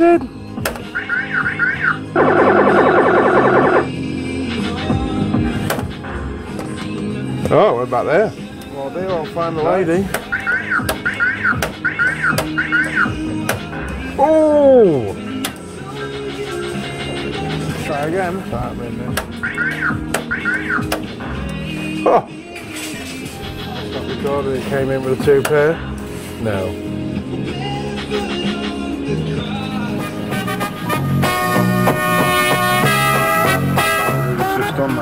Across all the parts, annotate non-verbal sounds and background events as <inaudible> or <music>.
what it said. Oh, we're back there. Well, there, I'll find the lady. Oh! Try again. Oh! Not recorded, it came in with a two pair. No. Done.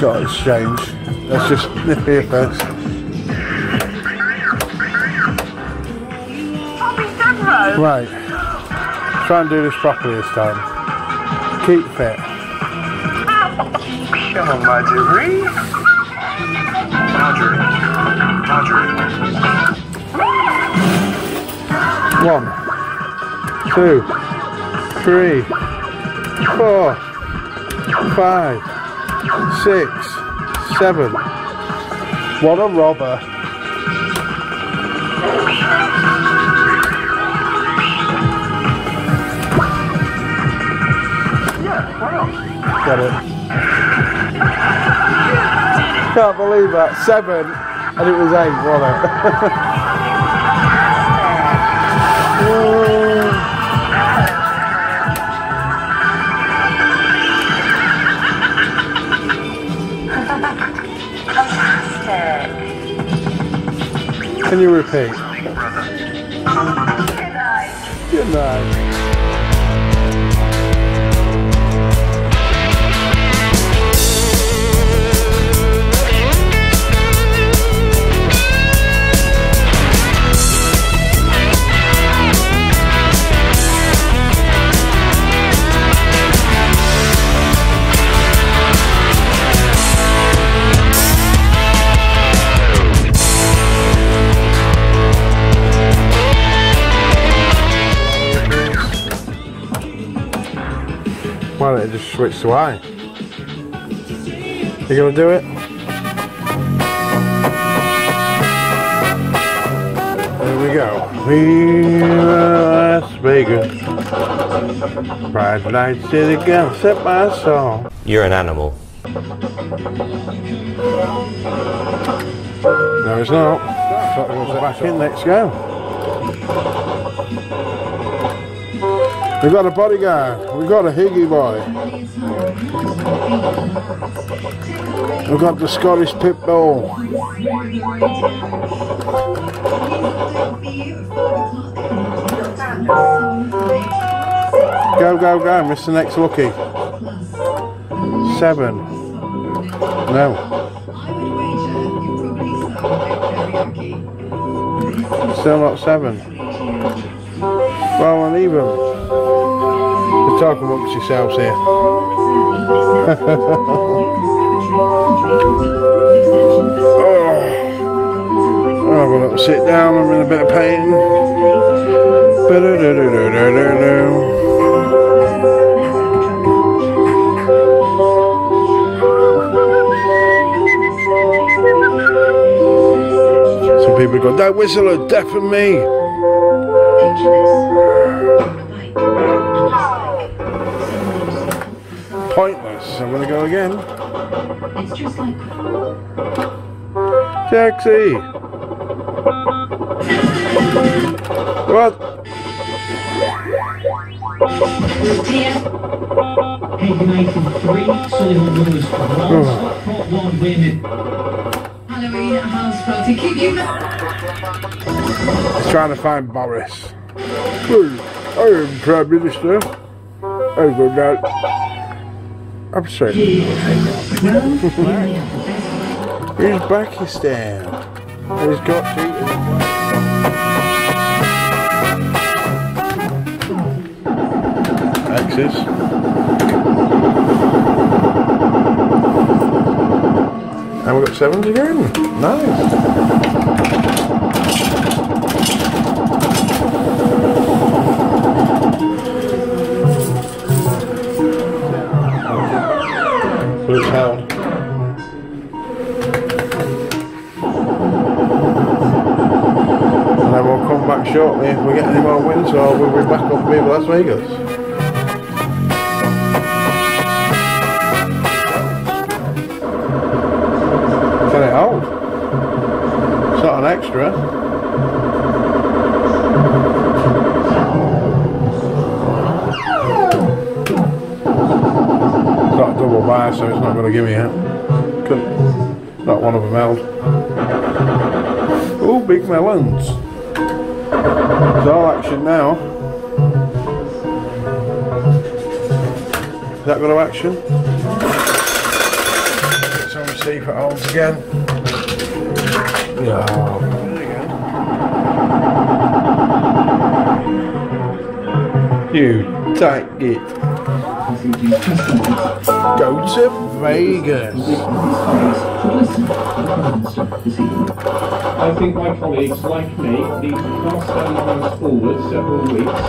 Got exchange. Let's just nip here first. Right. Try and do this properly this time. Keep fit. Come on, Marjorie. Marjorie. Marjorie. One, two, three, four, five, six, seven. What a robber. Got it. Can't believe that. Seven and it was eight, wasn't it? <laughs> Can you repeat? Good night. Why don't you just switch to I? You gonna do it? There we go. Viva Las Vegas. Bright lights city gun set my soul. You're an animal. No, it's not. Back in, let's go. We've got a bodyguard. We've got a Higgy boy. We've got the Scottish Pit Bull. Go, go, go, the Next Lucky. Seven. No. Still not seven. Well, and even. You're talking amongst yourselves here. oh. oh, well, let's sit down. I'm in a bit of pain. Some people go, that whistle will deafen me. Pointless. I'm gonna go again. It's just like Taxi. What? dear. Heading 83, Sullivan Brothers, one Stockport, one women. Halloween House Party. Keep you He's trying to find Boris. I am Prime Minister. I've got that. I'm sorry. <laughs> Uzbekistan. He's got to. Axis. And we've got sevens again. Nice. Blue back shortly if we get any more wins or we'll be back up with Las Vegas. Can it hold? It's not an extra. So it's not going to give me out. Couldn't. Not one of them held. Oh, big melons. It's all action now. Is that going to action? Let's only see if it holds again. Yeah. There you go. You take it. Go to Vegas. I think my colleagues, like me, need to cast their minds forward several weeks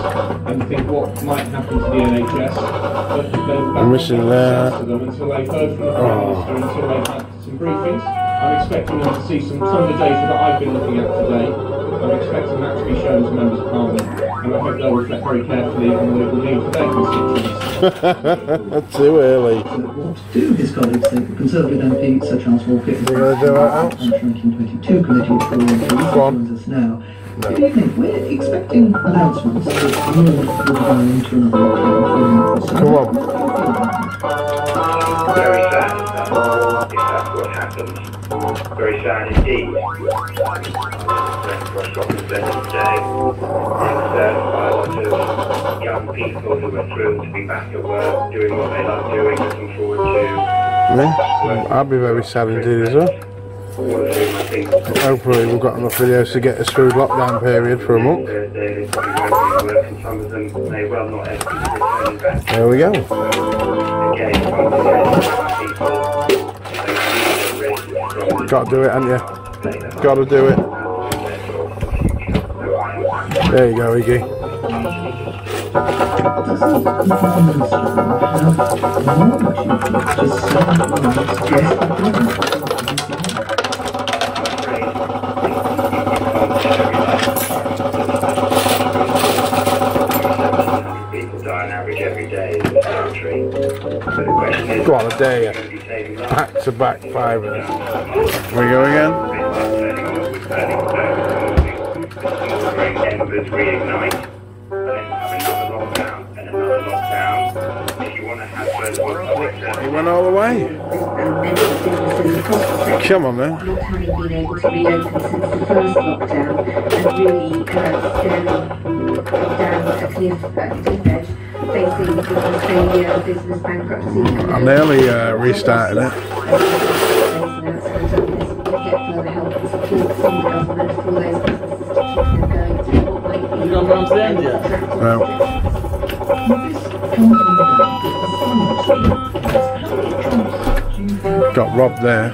and think what might happen to the NHS. But I'm missing that. to them until they've heard from the Prime Minister, until they've had some briefings. I'm expecting them to see some, some of the data that I've been looking at today. I'm expecting that to be shown to members of Parliament, and I hope they'll reflect very carefully on what it will mean for their constituents. <laughs> Too early. what do, his colleagues think. Conservative MP Sir Charles Walker is We're gonna do our house? on the 1922 committee for Go on. joins us now. Good evening. We're expecting announcements that more will be going into another lockdown following Come on. Very sad, if that's what happens. Very sad indeed. Representative today. Concerned by a lot of young people who are thrilled to be back at work, doing what they love doing, looking forward to Me? Mm, I'll be very sad indeed as well. Hopefully we've got enough videos to get us through lockdown period for a month. There we probably Got to do it, haven't you? Got to do it. There you go, Iggy. Go on, a day. Back to back fivers. We go again. He went all the way. Come on, man. not having been able to You gone down to the end yet? No. Got robbed there.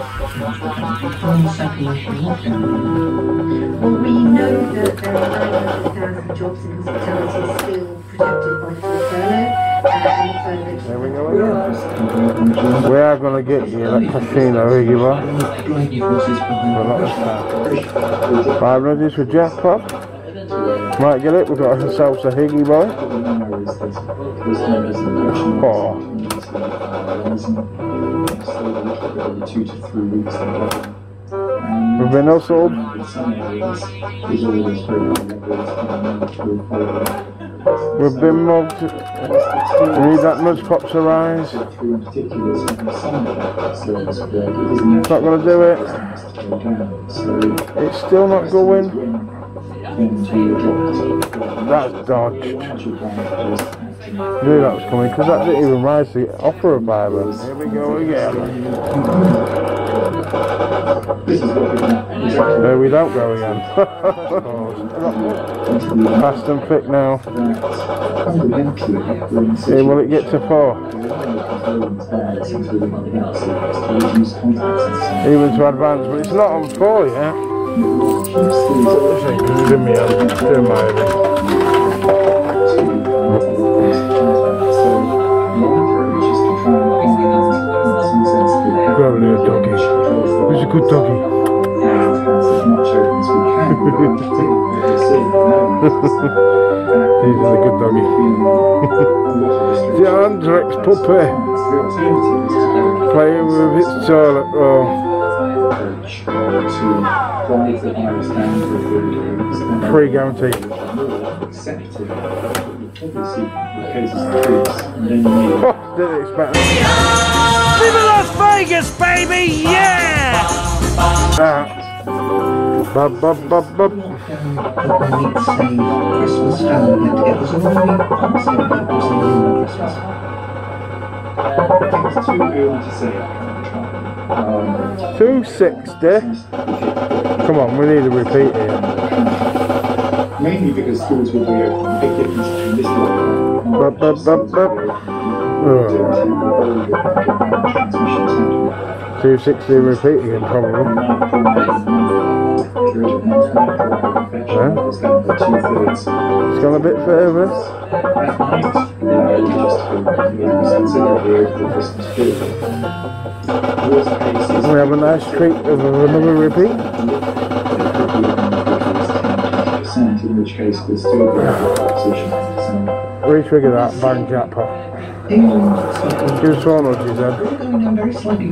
Well, we know that there are 900,000 jobs in hospitality still protected by full furlough, uh, and There we go again. We are going to get you that casino, Iggy Boy. Drive your horses behind. Five readies for jackpot. Might get it. We've got ourselves a Higgy boy. Oh, Two to three weeks. we've been hustled. In some areas, there's always hope and others We've been mugged. We need that nudge pop to rise. through in particular some some service work. It isn't going to do it. actually go down. So It's still not going. That's dodged. Knew that was coming because that didn't even rise to offer a fiver. Here we go again. There we don't go again. <laughs> Fast and fit now. Here will it get to four? Even to advance, but it's not on four yet. This ain't good in me, I'm doing my head. Probably a doggy. Who's a good doggy? He's a good doggy. the Andrex puppy playing with its toilet roll. Free guarantee. Oh, didn't expect that. Viva Las Vegas, baby! Yeah! that. Bub, bub, bub, bub. when we say Christmas family get together, so when we can't celebrate Christmas and Christmas. It's too early to say. Um, 260. Come on, we need a repeat here. mainly because schools will be open. Big difference between this. Oh, 260 repeat again, probably. It's gone a bit further. We have a nice treat of another repeat. In which case. Retrigger that bang jackpot. England, we're going down very slightly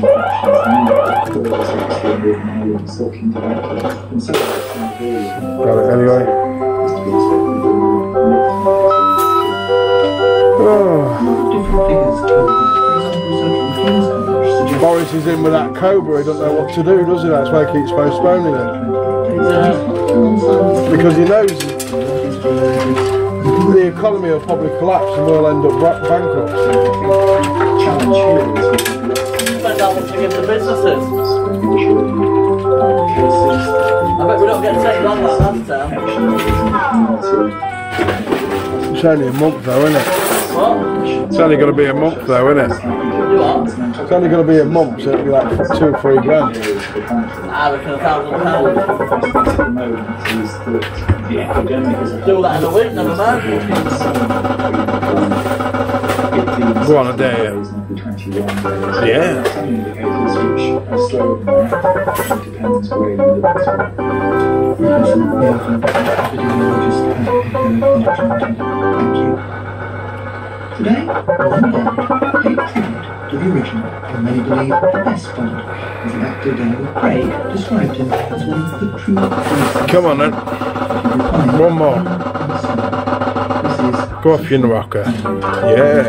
Got it anyway. Oh, Boris is in with that cobra. He doesn't know what to do, does he? That's why he keeps postponing it. Because he knows the economy will probably collapse and we'll end up ba- bankrupt. Give the businesses. I bet we don't get taken on like last time. action that is in community. It's only a month though, isn't it? What? It's only going to be a month though, isn't it? It's only going to be a month, so it'll be like two or three grand. Ah, I reckon a thousand pounds. at the moment is that the epidemic is a Do that in a week, never mind. Go on, I dare you. Yeah. Some indicators which are slower than that, it depends where you live as well. Thank you. Today, one Bond paid tribute to the original, and many believe the best Bond, as the actor Daniel Craig described him as one of the true Come on then. Go off, you rocker. Yeah.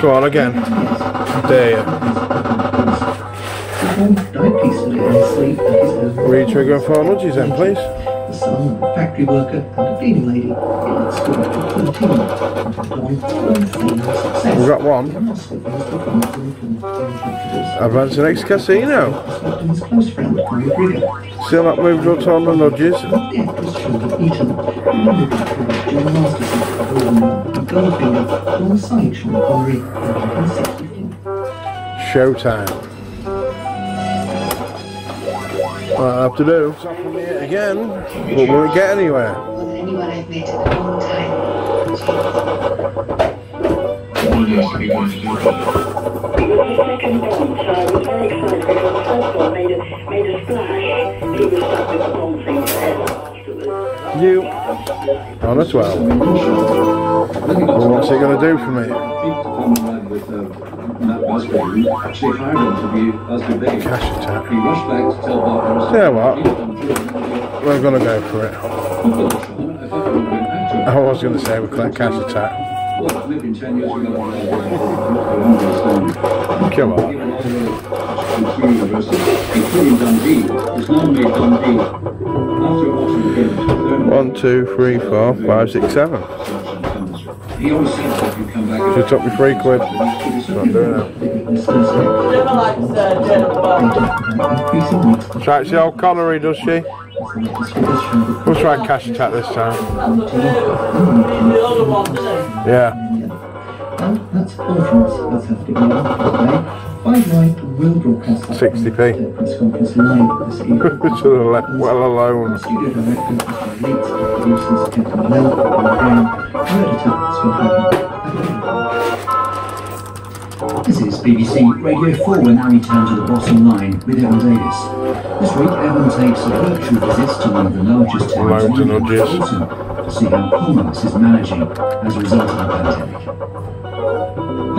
Go on again. There you. Retrigger and four nudges then, please. The son of a factory worker cleaning lady, he led school for 13 and had gone on fame and success. We've got one. And also he was the one of the influential Advance the next casino. and his close friend, Mary Brigger. Still not moved up on the nudges. The actress Shirley Eaton, remembered that during the Masters of the Woman and Goldfinger, alongside Sean Connery in 1960. Showtime. What I have to do. It's off from here again. But will it get anywhere? More than anyone I've met in a long time. It was the second Bond, so I was very excited because the first one made a, made a splash. He was stuck with the Bond thing forever. You. On as well. Well, what's it going to do for me? with Matt actually hired him to be Busby Big. Cash attack. He rushed back to tell Bob Yeah, what? We're going to go for it. I was going to say we collect cash attack. Well, maybe in 10 years we're going Come on. One, two, three, four, five, six, seven. She took me three quid. Not doing it. She likes the old Connery, does she? We'll try and cash attack this time. Yeah. That's from us. Have to go today. Will broadcast 60p. press conference live this evening. Should have left well alone. This is BBC Radio 4. We now return to the bottom line with Evan Davis. This week, Evan takes a virtual visit to one of the largest towns in the. Bolton, to see how commerce is managing as a result of the pandemic.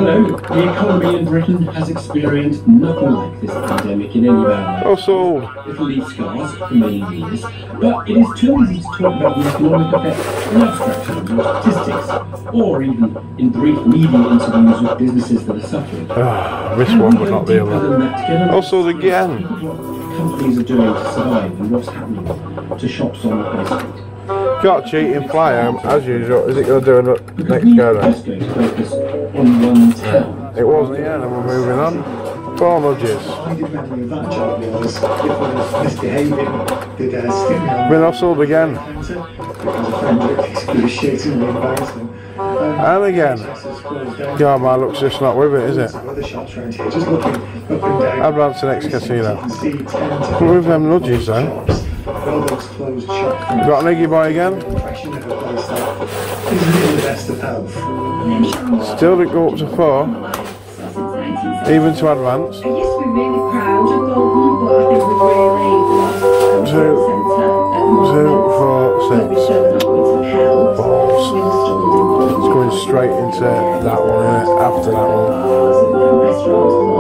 Hello. The economy in Britain has experienced nothing like this pandemic in any manner. Oh, sold. It'll leave scars for many years, but it is too easy to talk about the economic effects in abstract terms or statistics, or even in brief media interviews with businesses that are suffering. Ah, this one would not be able to. Oh, again. Companies are doing to survive and what's happening to shops on the high street. Got cheating flyer, as usual. Is it going to do next go then? On one town. It was, yeah, and we're moving on. Four nudges. Been hustled again. and again. God, my looks just not with it, is it? Advance the next casino. With them nudges though. Those closed. You got an Iggy boy again? Actually, never placed that. Isn't it the best of health? Still didn't go up to four. Even to advance. I used to be really proud of Bolton, but I think we've really lost our Two, two, four, six. shown upwards of health. Balls. We've struggled in Bolton. It's going straight into that one? After that one.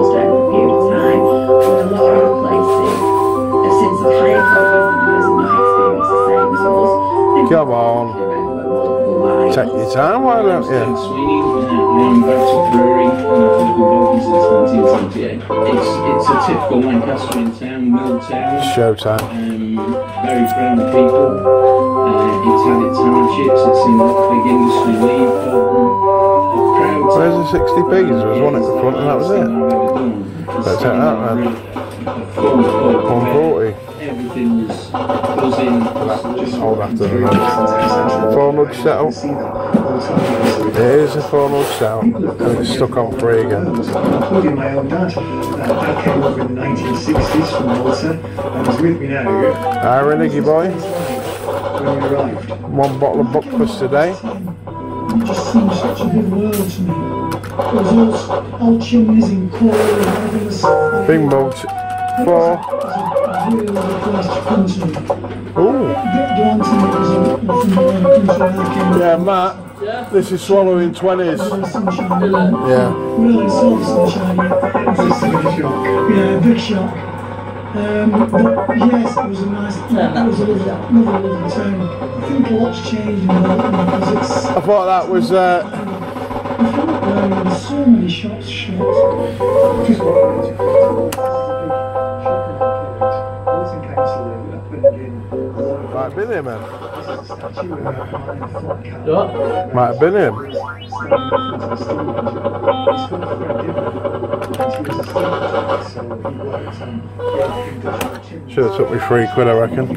Come on. Take your time, why don't you? Sweeney, now I'm back to Drury, and I've lived in Bolton since 1978. It's, it's a typical Lancastrian town, mill town. Showtime. Um, very brown people. Uh, it's had its hardships, it's seen a big industry leave Bolton. A Where's the 60p? There was one at the front and that was it. Let's take that then. 140. Everything was buzzing. Just hold after the run. Four nudge settle. It is a four nudge settle. And it's stuck on three again. including my own dad. Dad came over in the 1960s from Malta and was with me now Iron Iggy boy. when we arrived. One bottle of Buckfast today. It just seems such a big world to me. There was all, all chimneys in coal and everything was Bing bong. Four. Really depressed. Ooh. Daunting it was a, from the country I came Yeah, Matt. This is swallowing 20s. Yeah. Really soft sunshine, yeah. It's a big shock. Yeah, big shock. Um, but yes, it was a nice, it was a lovely, lovely, lovely town. I think a lot's changed in Bolton because it's, I thought that was uh, um, there's so many shops shut. Might have been him, man. What? Might have been him. Should have took me three quid, I reckon.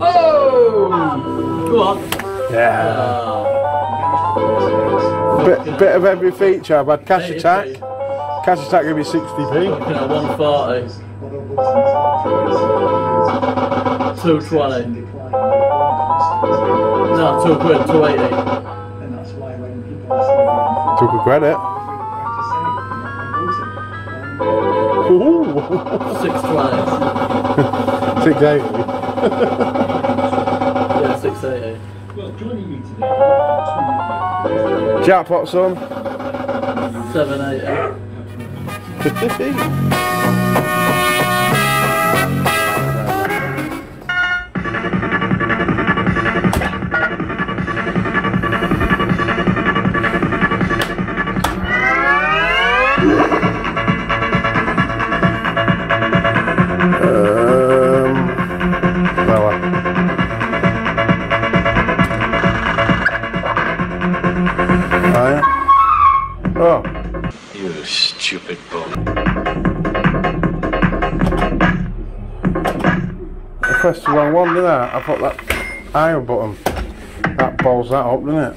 Oh! Go on. Yeah. Bit, of every feature. I've had cash attack. Cash attack gave me 60p. Looking at 140. 220. No, 2 quid, 280. Took a credit. Ooh. 620. <laughs> 680. Yeah, 680. Joining me today, Jackpot, son. 780. <laughs> one, didn't I? I put that higher button. That balls that up, doesn't it?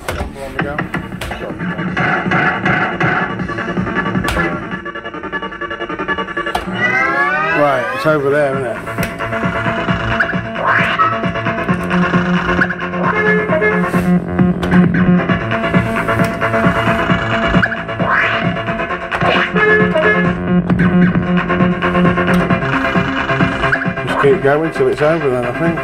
Right, it's over there, isn't it? Keep going till it's over then, I think.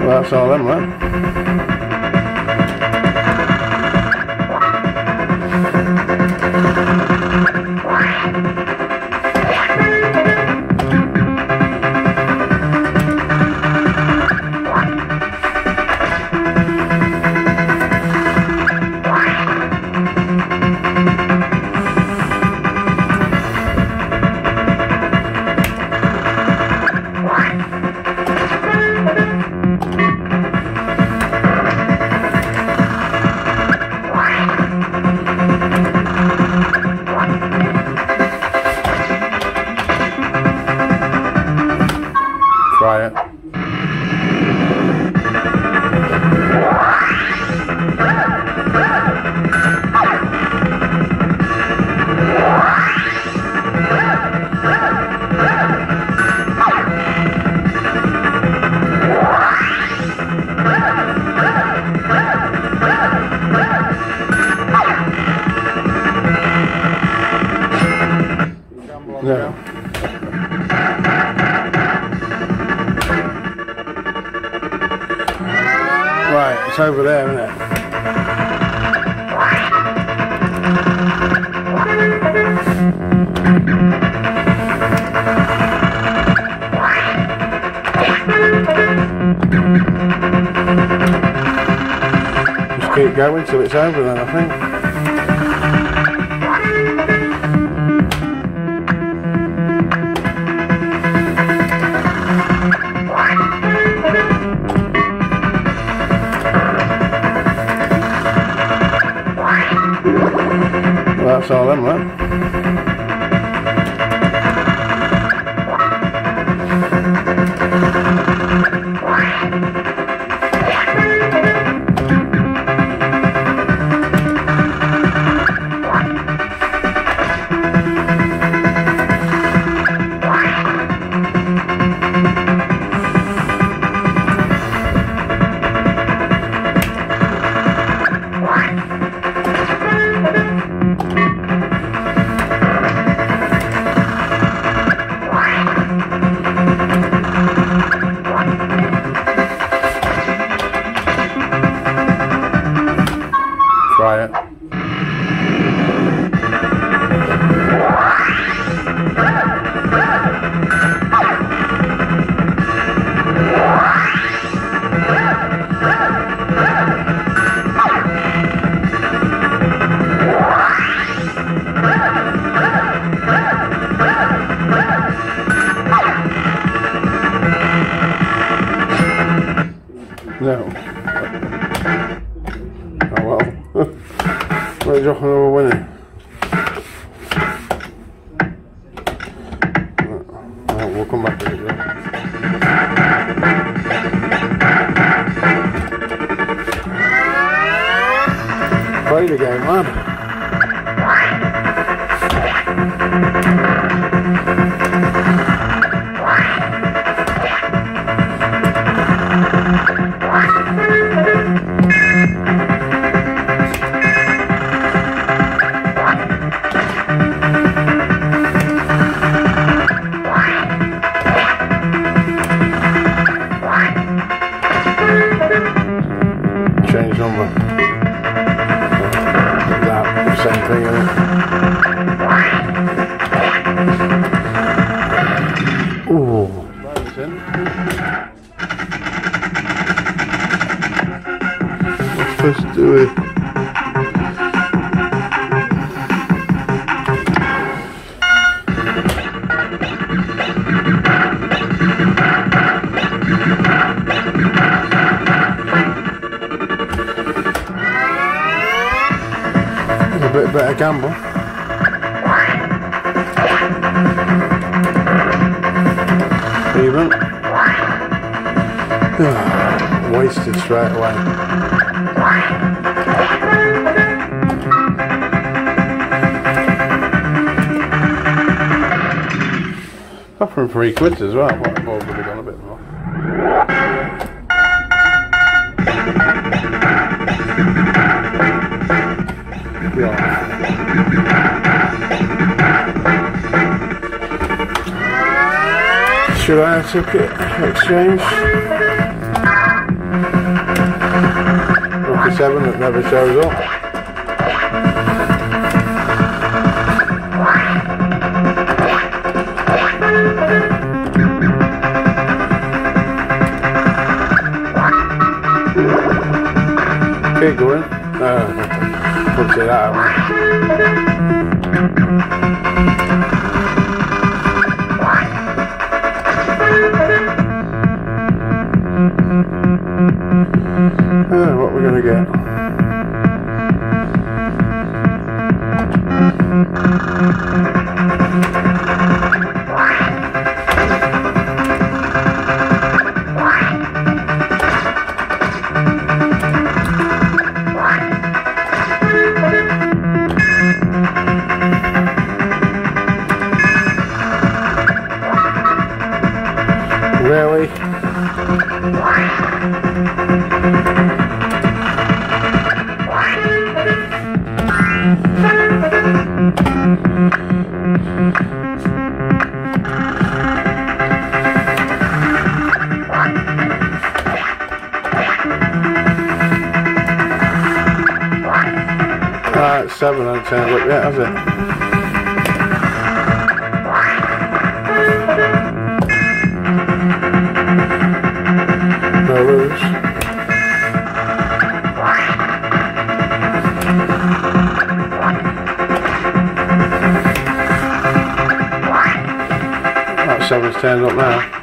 Well, that's all them, right? Going till it's over then, I think. Gamble. Even. Ah, wasted straight away. Offering three quid as well. It? Exchange? Lucky seven that never shows up. Keep going. Uh, <laughs> say that. Alright, seven on ten. Look, yeah, has it? That seven's turned up now.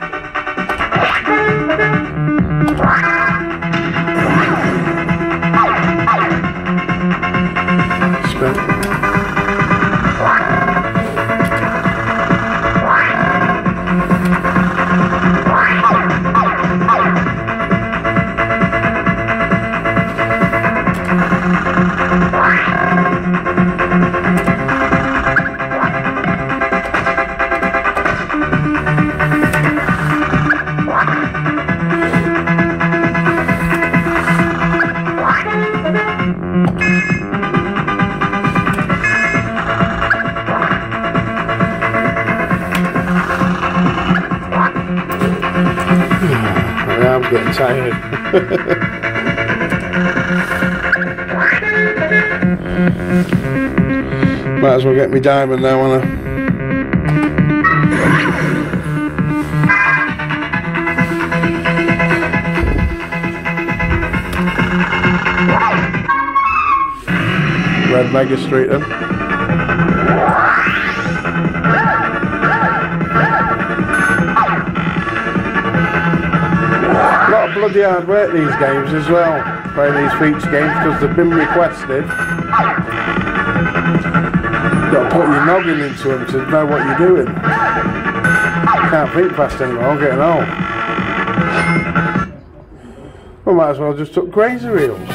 <laughs> Might as well get me diamond now, wanna? Red Mega Street then. Bloody hard work these games as well, playing these feature games because they've been requested. You've got to put your noggin into them to know what you're doing. Can't think fast anymore, I'm getting old. We might as well just took grazer reels.